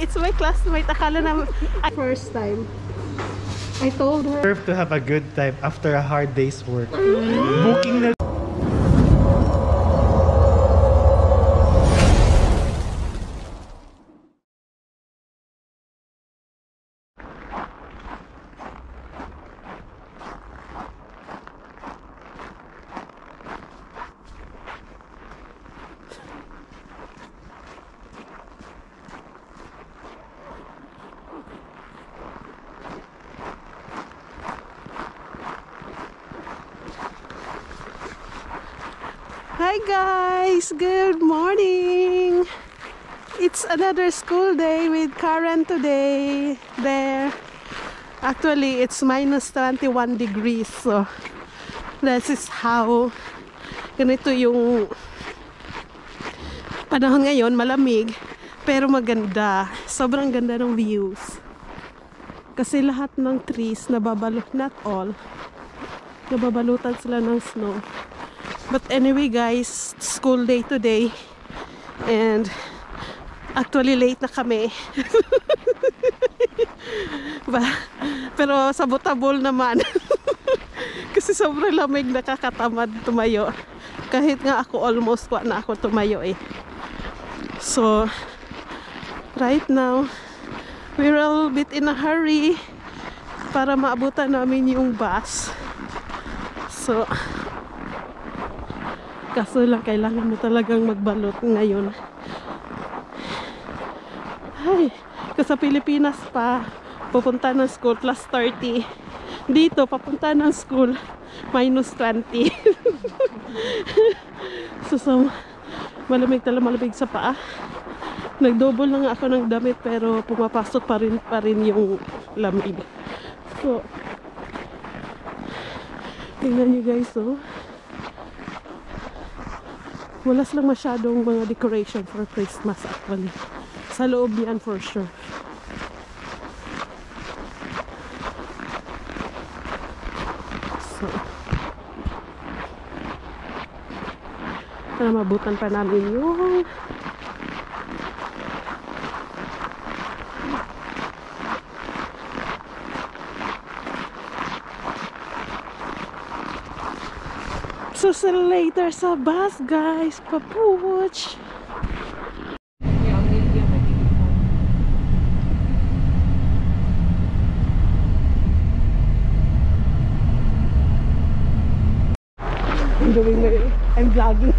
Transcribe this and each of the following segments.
it's my classmate. Akala na first time. I told her. Deserve to have a good time after a hard day's work. Booking na Hi Good morning! It's another school day with Karen today. There. Actually, it's minus 21 degrees. So, this is how ganito yung panahon ngayon. Malamig. Pero maganda. Sobrang ganda ng views. Kasi lahat ng trees nababalot, not all, nababalutan sila ng snow. But anyway guys, school day today. And actually late na kami. ba, pero sabotable naman. Kasi sobrang lamig nakakatamad tumayo. Kahit nga ako almost kwa na ako tumayo eh. So, right now, we're a little bit in a hurry para maabutan namin yung bus. So, Kaso lang, kailangan mo talagang magbalot ngayon. Ay, kasi sa Pilipinas pa, pupunta ng school plus 30. Dito, papunta ng school, minus 20. so, so, malamig talaga malamig sa paa. Nagdouble na nga ako ng damit pero pumapasok pa rin, pa rin yung lamig. So, tingnan nyo guys, oh wala silang masyadong mga decoration for Christmas actually. Sa loob yan for sure. So, mabutan pa namin yung So, see you later sa bus, guys. Papuch! I'm doing my, I'm vlogging.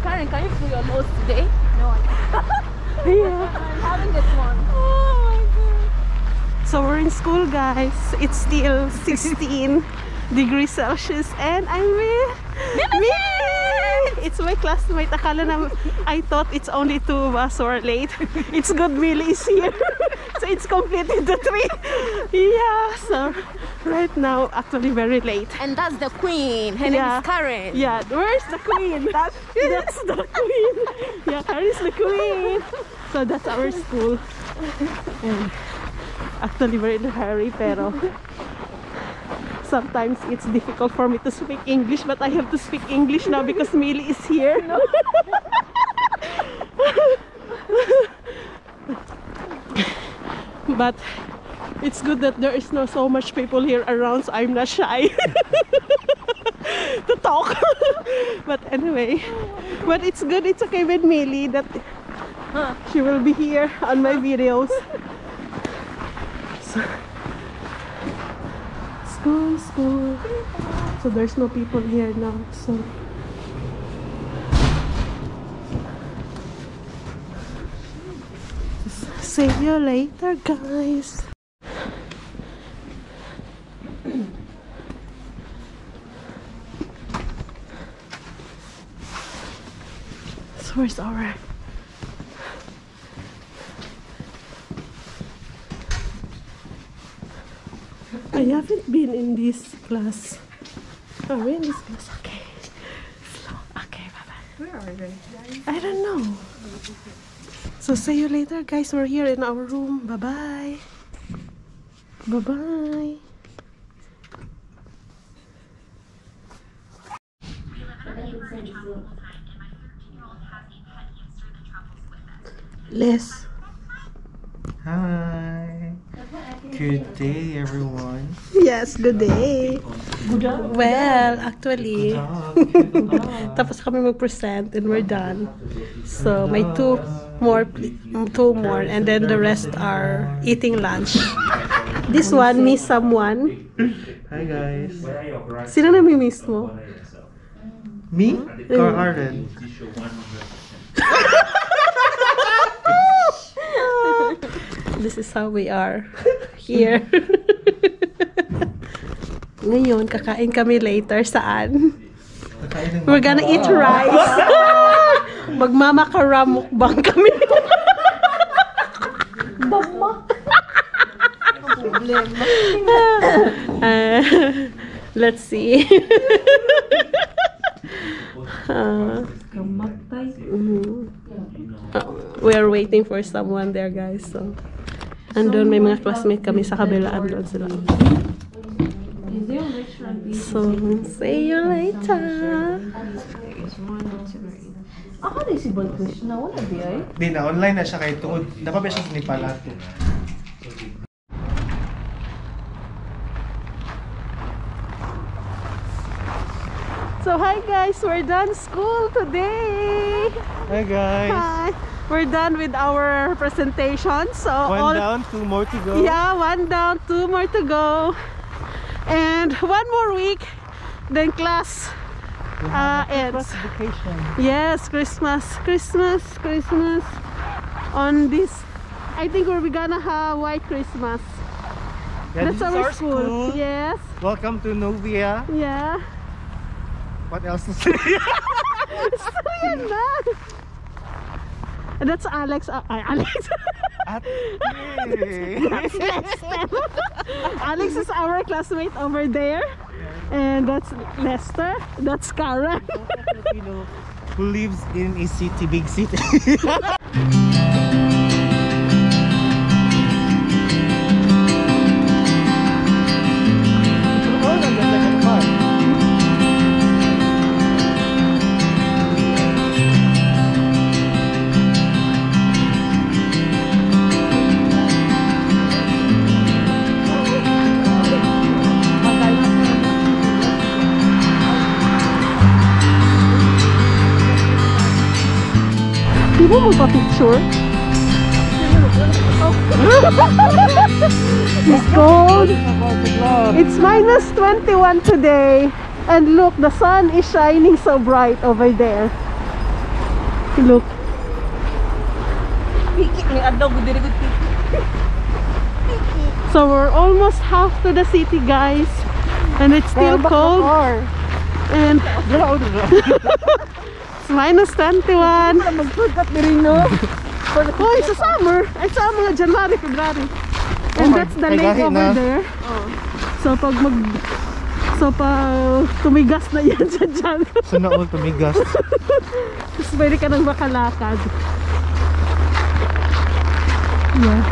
Karen, can you pull your nose today? No, I can't. yeah. I'm having this one. Oh so we're in school, guys. It's still 16 degrees Celsius and I'm with Mimi! It's my classmate. Akala na, I thought it's only two of us who are late. It's good Millie is here. so it's completed the three. Yeah, so right now, actually very late. And that's the queen. Her Yeah. name is Karen. Yeah, where's the queen? That's, that's the queen. Yeah, Karen's the queen. So that's our school. And actually we're in a hurry, pero sometimes it's difficult for me to speak English, but I have to speak English now because Millie is here. but it's good that there is no so much people here around, so I'm not shy to talk. but anyway, but it's good. It's okay with Millie that she will be here on my videos. So, school, school. So there's no people here now. So see you later, guys. So where's our haven't been in this class. Oh, are we in this class? Okay. Okay, bye-bye. Where are they? I don't know. So see you later, guys. We're here in our room. Bye-bye. Bye-bye. Les. Hi. Good day, everyone. Yes, good day. Well, actually, tapos kami mag-present and we're done. So, may two more, two more, and then the rest are eating lunch. This one, miss someone. Hi, guys. Sino na miss mo? Me? Carl Arden. This is how we are here. Ngayon, kakain kami later. Saan? We're gonna eat rice. Magmamakara mukbang kami. Uh, let's see. Uh, mhm. Uh, we are waiting for someone there, guys. So, andun may mga classmate kami sa kabilaan doon sila. So, see you later. Ako na si Boy Krishna, wala di ay. Di na, online na siya kay tungod. Napabay siya sa Nipalato. So, hi guys, we're done school today. Hi, guys. Hi. We're done with our presentation. So, One all down, two more to go. Yeah, one down, two more to go. And one more week, then class uh, ends. Vacation. Yes, Christmas, Christmas, Christmas. On this, I think we're gonna have white Christmas. Yeah, That's our, our school. Yes, Welcome to Novia. yeah. What else to say? So yan na. That's Alex. Uh, ay, Alex. At That's Lester. Alex is our classmate over there. And that's Lester. That's Kara. Who lives in a city, big city. Mo magpa-picture? It's cold. It's minus 21 today. And look, the sun is shining so bright over there. Look. Piki ni adlaw gud diri gud piki. So we're almost half to the city, guys. And it's still cold. And minus 21. Magsugat diri no. Oh, it's a summer. It's a mga January, February. And Oh, that's the lake over na. there. So pag mag So pag tumigas na yan siya dyan. So na all tumigas. Tapos pwede ka nang makalakad. Yeah.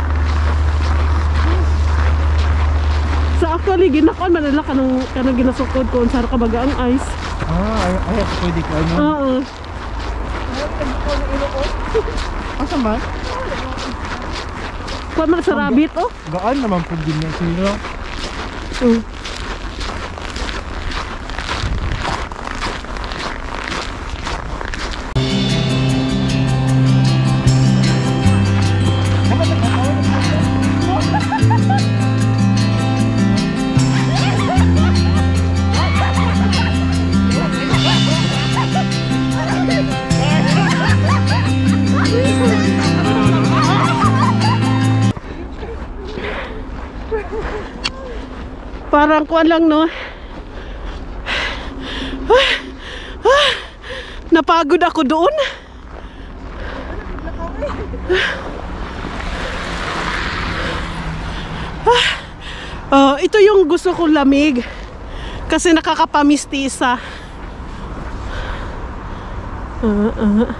So actually, ginakon manila ka nang, ka nang ginasukod ko sa kabaga ang ice. Ah, ay, ay, pwede ka ano. Oo. Asa man? Kuha man sa rabbit, oh. Gaan naman po din yan sila. Mm. Parang kuan lang no. Napagod ako doon. Oh, ito yung gusto kong lamig. Kasi nakakapamistisa. Ah, ah.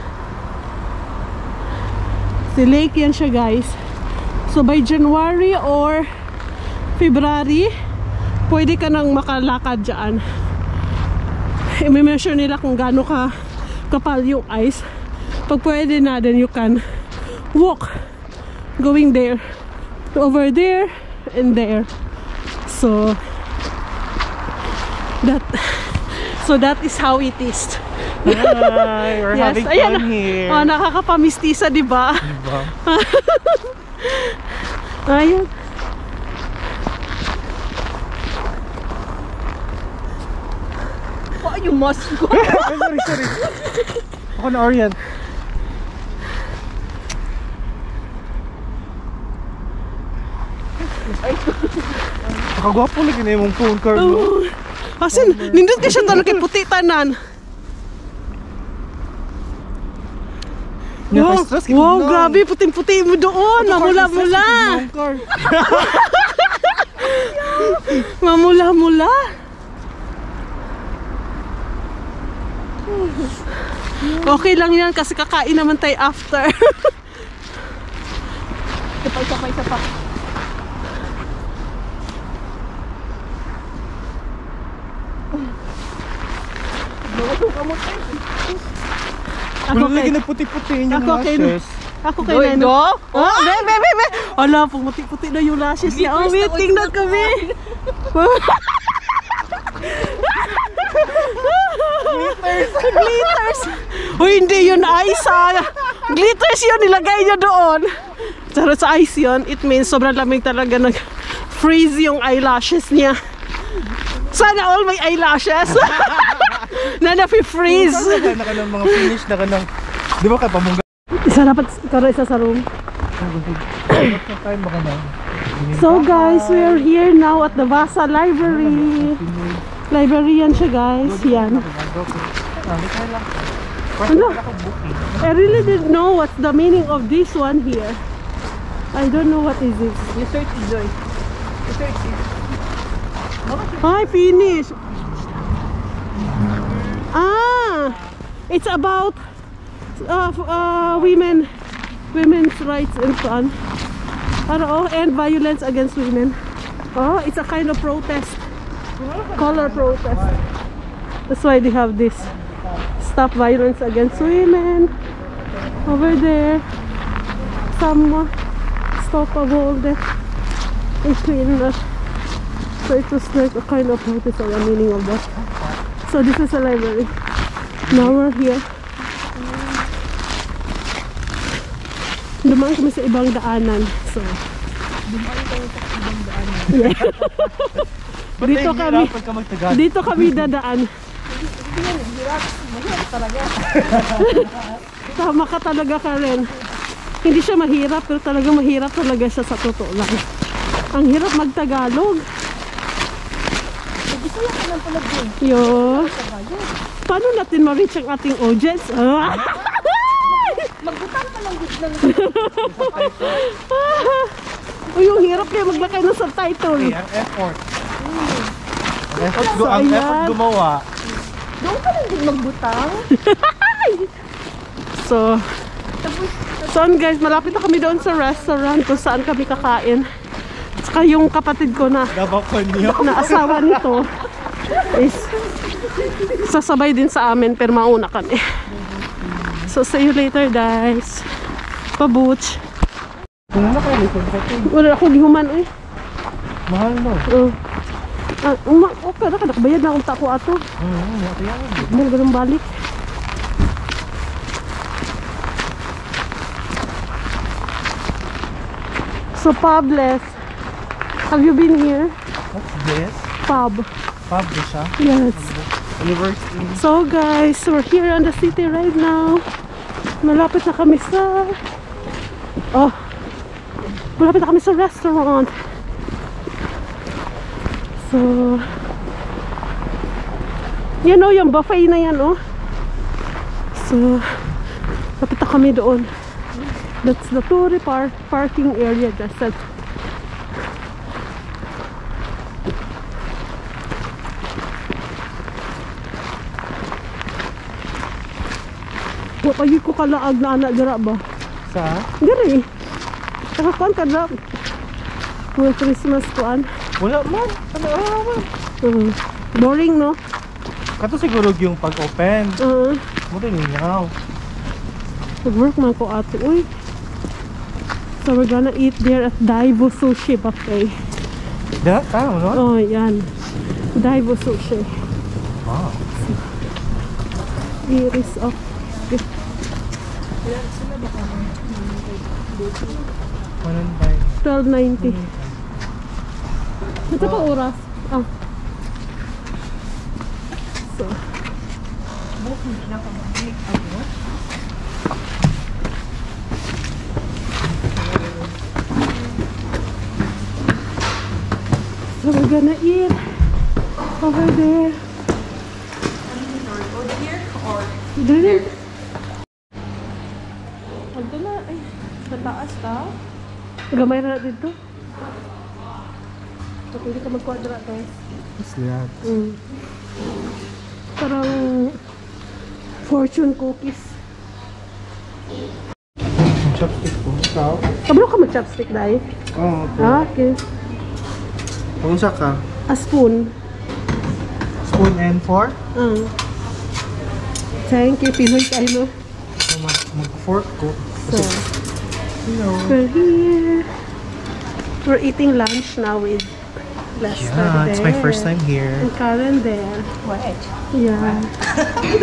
Si lake yan siya guys. So by January or February, pwede ka nang makalakad dyan. I-measure nila kung gaano ka kapal yung ice. Pag pwede na, then you can walk going there over there and there so that so that is how it is Hi, we're having ayan fun here. oh, nakakapamistisa di ba Diba? Ayun. You must go. Sorry, sorry. Ako na Orient. Nakagwapo lagi na yung phone card mo. Oh. Asin, nindot ka siya talaga puti tanan. Wow, wow grabe, puting-puti mo doon. Mamula-mula. Mamula-mula. Okay lang yan kasi kakain naman tayo after. Isa pa, isa pa, isa pa. Ako Wala lagi kay, na puti-puti yung Ako kay- lashes. ako kay Go, Nano. go. Oh, be, be, be, be. Ala, pumuti-puti na yung lashes niya. Oh, wait, tingnan kami. Glitters. Glitters. Uy, hindi yun ice ah. Glitters yun, nilagay niya doon. Pero sa ice yun, it means sobrang lamig talaga nag-freeze yung eyelashes niya. Sana all may eyelashes. na napi-freeze. Naka na ka ng mga finish na ka ng... Di ba ka pamungga? Isa dapat ikaw isa sa room. So guys, we are here now at the Vasa Library. Librarian siya guys. Yan. Ano? I really didn't know what's the meaning of this one here. I don't know what is this. You search it, Joy. You search it. Hi, finish. Ah, it's about uh, uh, women, women's rights and so on. Oh, and violence against women. Oh, it's a kind of protest. Color protest. That's why they have this. Stop violence against women. Over there. Some uh, stop of all the between the so it was like a kind of protest or a meaning of that. So this is a library. Now we're here. Dumaan kami sa ibang daanan. So, Dito kami. Pag ka magtagal. dito kami dadaan. Tama ka talaga Karen. Hindi siya mahirap pero talaga mahirap talaga siya sa totoo lang. Ang hirap magtagalog. Yo. Paano natin ma-reach ang ating audience? Ah! Magbutang ka lang good lang. Uy, yung hirap kaya maglakay ng subtitle. Okay, ang effort. Ang effort, So, ang effort gumawa. Doon ka lang din magbutang. So, so guys, malapit na kami doon sa restaurant kung saan kami kakain. Saka yung kapatid ko na, na asawa nito is sasabay din sa amin pero mauna kami. So, see you later guys. Pabuch. Kung ano kayo. Wala akong gihuman eh. Mahal no. Uh, ah, uma, okay na ka, nakabayad na akong tako ato. Hmm, yata yan. Mo ganun balik. So Pables, have you been here? What's this? Pub. Pub ba siya? Yes. University. So guys, we're here in the city right now. Malapit na kami sa... Oh. Malapit na kami sa restaurant. So... Yan oh, yung buffet na yan oh. So... Lapit na kami doon. That's the Turi par parking area just said. Wa pa ko kalaag na anak dira ba? Sa? Diri. Nakakuan ka dira. Mga Christmas kuan. Wala man. Ano ah, man. Uh, boring no? Kato siguro yung pag-open. Uh, Mo din ninyaw. Nag-work man ko ato. Uy, So we're gonna eat there at Daibo Sushi Buffet. That tama, no? Oh, yan. Daibo Sushi. Wow. Iris of by 12.90. Ito pa oras. Ah. So. So we're gonna eat over there. Over here or There. Ando na, ay, sa taas ka. Gamay na dito. Pag hindi ka mag-quadra. What's that? Mm. Parang fortune cookies. Chopstick po. Ikaw? Kabalo ka mag-chopstick, dahil? Oo. Ah, okay. Kung sa ka? A spoon. Spoon and fork? Mm. Thank you, Pinoy tayo? So, mag- mag-fork ko. So, Hello. we're here. We're eating lunch now with Lester Yeah, it's my first time here. And Karen there. what? Yeah.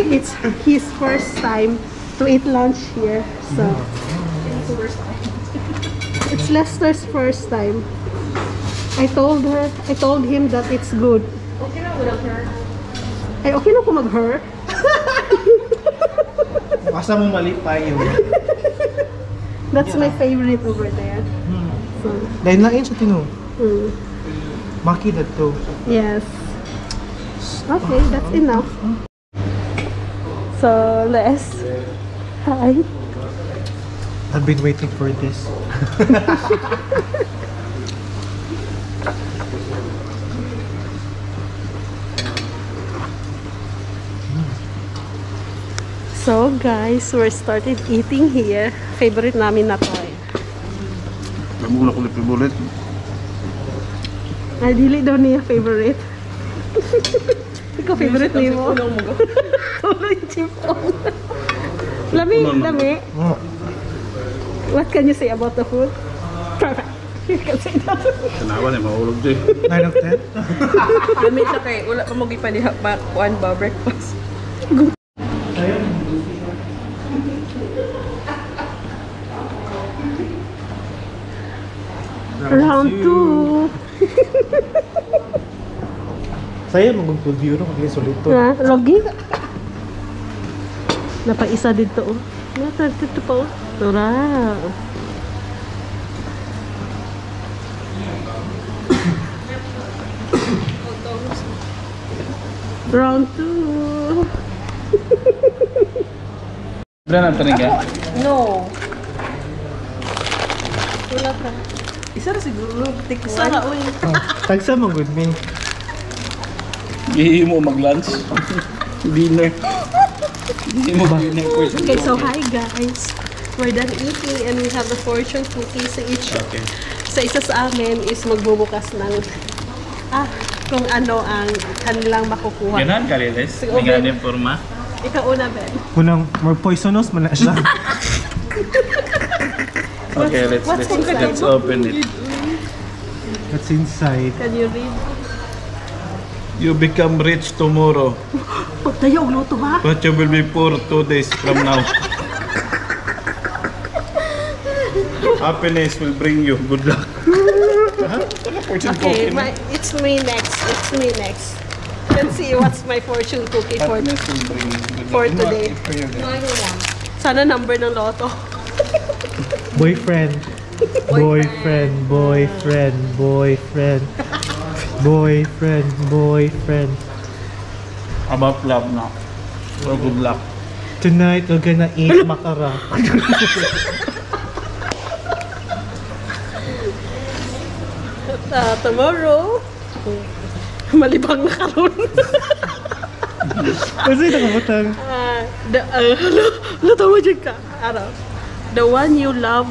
it's his first time to eat lunch here. So it's Lester's first time. I told her, I told him that it's good. Okay na without her. Ay, okay na kung mag-her. Asa mo mali yun. That's my favorite over there. Hmm. So, Dahil lain sa tino. mm, Maki na to. yes. Okay, that's enough. So, Les. Hi. I've been waiting for this. So guys, we're started eating here. Favorite namin na to eh. Namula ko favorite. Ay, dili daw niya favorite. Ikaw favorite ni mo? Tuloy chipon. lami, lami. Oh. What can you say about the food? Perfect. You can say that. Tanawa ni mahulog di. 9 of 10? Lamit na kay wala pa mo gipaliha ba kuan ba breakfast. Round 2. Saya mag-good view no, kaya sulit to. Ha? Logi? Napaisa dito oh. Nata dito pa oh. Tura. Round 2. Bra na tanig ya. No. Wala ka. Isa ra siguro tik Sara, uy. Oh. Tagsa mo good me. Gihi mo mag-lunch. Dinner. Gihi mo dinner first. Okay, so hi guys. We're done eating and we have the fortune cookies sa each. Okay. Sa isa sa amin is magbubukas ng ah, kung ano ang kanilang makukuha. Ganan ka. Sige, May ganin forma. Ikaw una, Ben. Kunang more poisonous man na siya. Okay, let's let's, inside? let's open it. What's inside? Can you read? You become rich tomorrow, Oh, tayo, luto ha? but you will be poor two days from now. Happiness will bring you good luck. Okay, my, it's me next. It's me next. Let's see what's my fortune cookie for, for today. Sana number ng loto. Boyfriend. Boyfriend, boyfriend, boyfriend. Boyfriend, boyfriend. About love now. Or good luck. Tonight we're gonna eat makara. Uh, tomorrow, malibang na karon. Kasi nakabutang. Ah, the, uh, natawa dyan ka. Ano? The one you love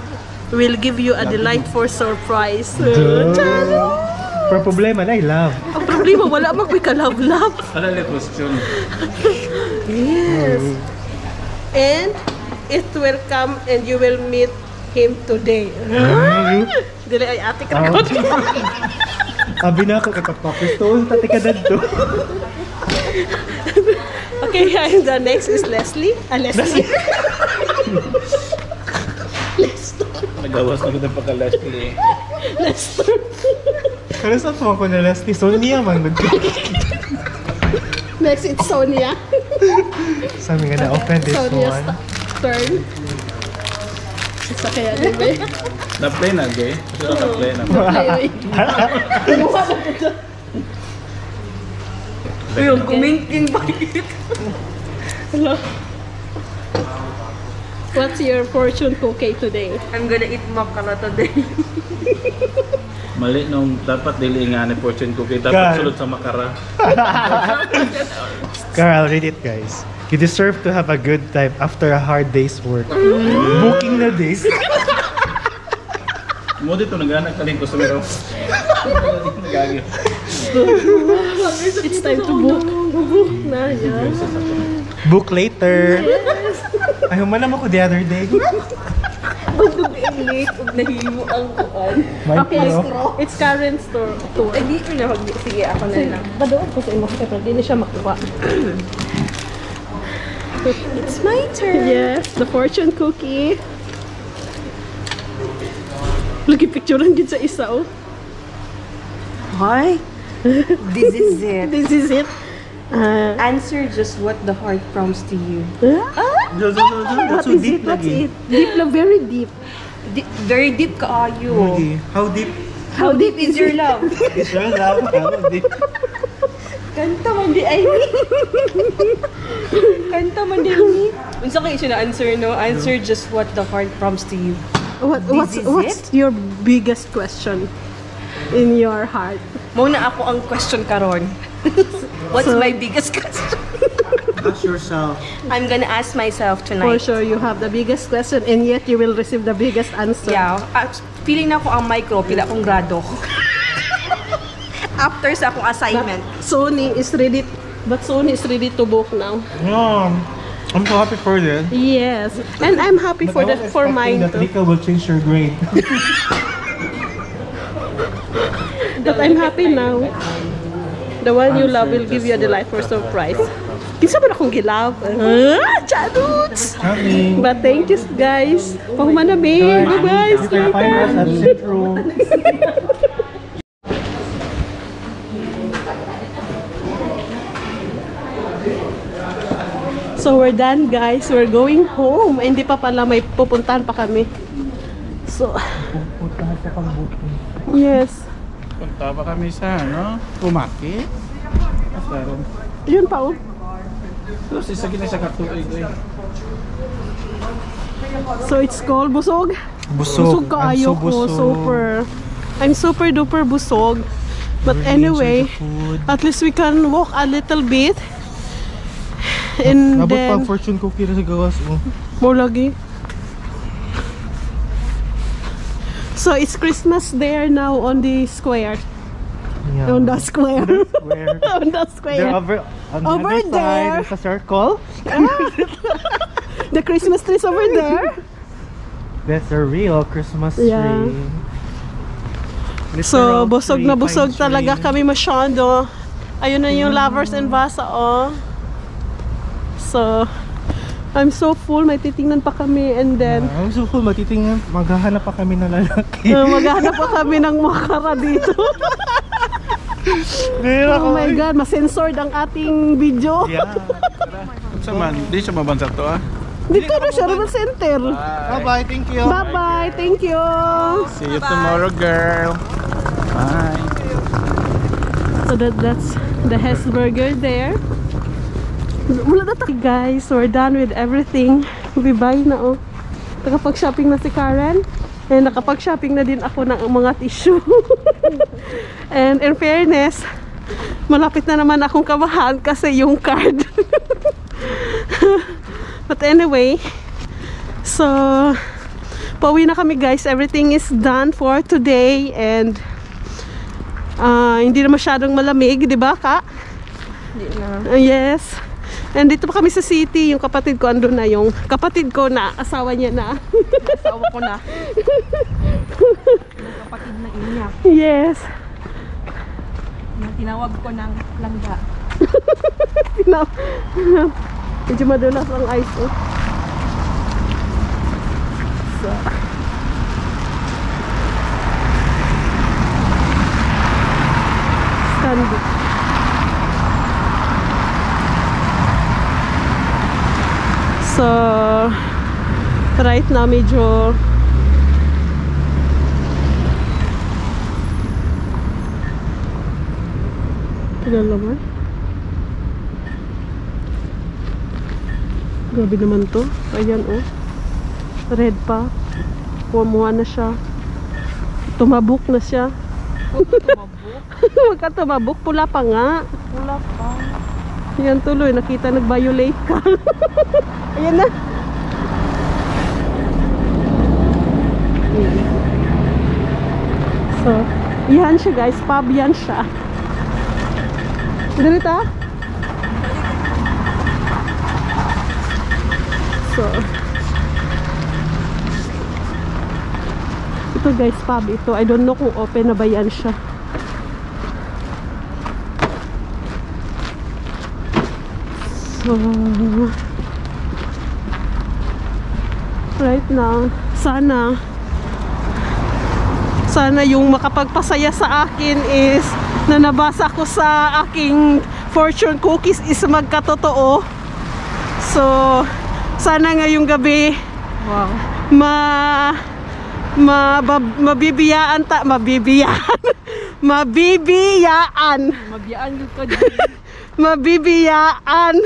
will give you a delightful surprise. Uh, Charo! Pero problema na, I love. Ang problema, wala magbi ka love-love. Ano na question? Yes. And it will come and you will meet him today. Dili ay ate ka Oh. Abi na ako katapapis to. Tati ka dadto. Okay, and the next is Leslie. Ah, Leslie. Nagawas na kita pagka-Leslie. Lester. Kaya sa ako na Leslie. So niya man. Next, it's Sonia. Sabi nga na-open this Sonia's one. turn. Isa kaya, di ba? Na-play na, gay? Gusto na na-play na. Okay, Yung kumingking pa. Hello. What's your fortune cookie today? I'm gonna eat makara today. Mali nung dapat dili nga ni fortune cookie. God. Dapat sulod sa makara. Carl, read it guys. You deserve to have a good time after a hard day's work. Booking na days. Mo dito nagana kaling customer. Gagi. It's time to book. Book na, yeah. Book later. Ay, humanam ako the other day. late ug nahimo ang kuan. Okay, pro. it's Karen's tour. tour. Ay di ko na sige ako na lang. Badoon ko sa imo kay pero di na siya makuha. It's my turn. Yes, the fortune cookie. Lagi picturean gid sa isa oh. Hi. This is it. This is it. Uh, Answer just what the heart prompts to you. what is it? What's it? Deep love, very deep. Di- very deep kaayo. How deep How deep is your love? is your love? How deep? Kanta man di ay ni. Kanta man di ni. Unsa kay siya na answer no? Answer just what the heart prompts to you. What, what's is what's your biggest question in your heart? Mo na ako ang question karon. What's So- my biggest question? Ask yourself. I'm gonna ask myself For tonight. sure, you have the biggest question and yet you will receive the biggest answer. Yeah, ah, feeling na ko ang micro, pila akong grado. After sa akong assignment. Sony is ready, but Sony is ready to book now. Yeah. I'm so happy for this. Yes, and I'm happy for the for mine that too. Rika will change your grade. But I'm happy now. The one you love will give you a delightful surprise. Kinsa ba na akong gilab? Ah, chaduts! But thank you guys. Pahuman na babe. Bye-bye. You can find us at Centro. So we're done guys. We're going home. Hindi pa pala may pupuntahan pa kami. So, Puntahan sa pang-booking. yes. Punta ba kami sa, ano? Kumaki? Asaron. Yun pa oh. So, sisa kita sa katuig. eh. So it's called busog. Busog. Busog kaayo I'm so ko. busog. Super. I'm super duper busog. But Really anyway, at least we can walk a little bit. And Nabot pa ang then, fortune cookie na sa gawas. Oh. mo lagi. So it's Christmas there now on the square. Yeah. On the square. On the They're square. over, on the Over other there. side, there's a circle. The Christmas trees over there. That's a real Christmas Yeah. tree. So, Literal busog tree, na busog talaga tree. kami masyado. Ayun na yung lovers and vasa, oh. So, I'm so full. May titingnan pa kami and then Ah, I'm so full, matitingnan, maghahanap pa kami ng lalaki. uh, maghanap pa kami ng makara dito. Oh my God, masensored ang ating video. Yeah. Sa man, di siya mabansa to ah. Dito na siya, Rebel Center. Bye-bye, thank you. Bye-bye. Thank you. See you tomorrow, girl. Bye. So that, that's the Hesburger there. Wala na tayo. Guys, we're done with everything. Bye-bye na oh. Nakapag-shopping na si Karen. And nakapag-shopping na din ako ng mga tissue. And in fairness, malapit na naman akong kabahan kasi yung card. But anyway, so pauwi na kami guys. Everything is done for today and Ah, hindi na masyadong malamig, di ba, Ka? Hindi na. Ah, yes. And dito pa kami sa city, yung kapatid ko andun na yung kapatid ko na asawa niya na. Asawa ko na. Yung kapatid na inya. yes. Yung tinawag ko ng langga. Tinaw. Medyo madulas ang ice oh. So. Stand. So, right now medyo Tagal naman. Grabe naman to. Ayan oh. Red pa. Kumuha na siya. Tumabok na siya. Tumabok. Magka tumabok, pula pa nga. Wala pa. Yan tuloy, nakita nag-violate ka. Ayan na. So, yan siya guys. Pub yan siya. Ganito? So, ito guys, pub ito. I don't know kung open na ba yan siya. So, right now, sana sana yung makapagpasaya sa akin is na nabasa ko sa aking fortune cookies is magkatotoo. So, sana ngayong gabi Wow. ma ma bab- mabibiyaan ta mabibiyaan mabibiyaan Mabiyaan ka mabibiyaan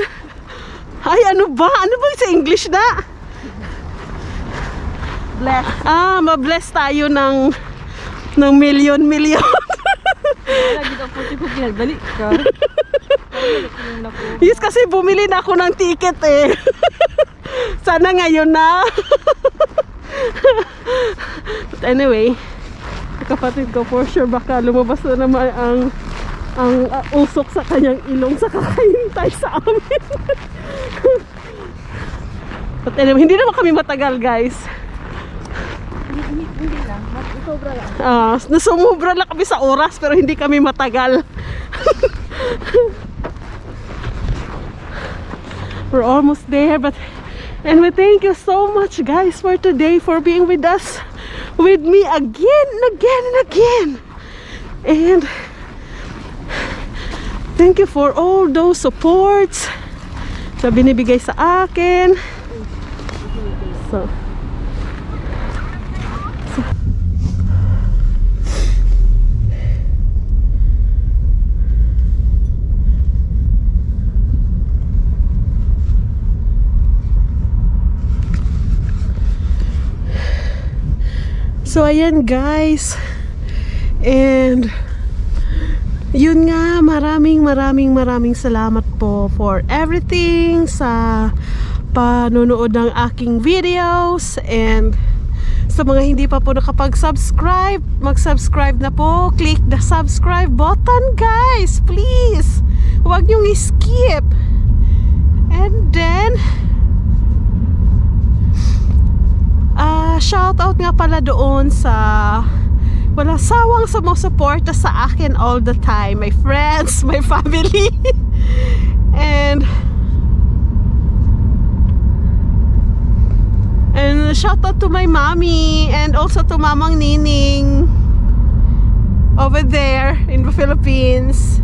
ay ano ba? Ano ba sa English na? Bless. ah mabless tayo ng ng million million. Lagi daw po ko balik ka. Yes kasi bumili na ako ng ticket eh. Sana ngayon na. But anyway kapatid ko for sure baka lumabas na naman ang ang uh, usok sa kanyang ilong sa kakahintay sa amin but anyway hindi naman kami matagal guys Hindi, hindi lang. Mas sobra lang. Ah, nasumubra lang kami sa oras pero hindi kami matagal. We're almost there but and we thank you so much guys for today for being with us with me again and again and again. And thank you for all those supports na binibigay sa akin. So, So ayan guys. And yun nga, maraming maraming maraming salamat po for everything sa panonood ng aking videos and sa mga hindi pa po nakapag-subscribe, mag-subscribe na po. Click the subscribe button guys, please. Huwag niyong skip. And then, Ah, shout out nga pala doon sa wala sawang sumusuporta sa akin all the time. My friends, my family. and and shout out to my mommy and also to Mamang Nining over there in the Philippines.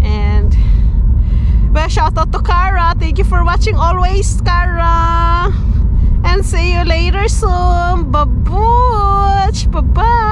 And well, shout out to Kara. Thank you for watching always, Kara. And see you later soon. Bye-bye.